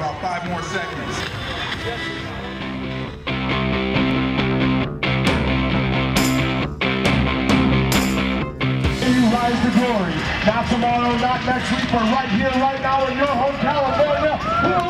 five more seconds. You rise to glory. Not tomorrow, not next week, but right here, right now in your home California. We're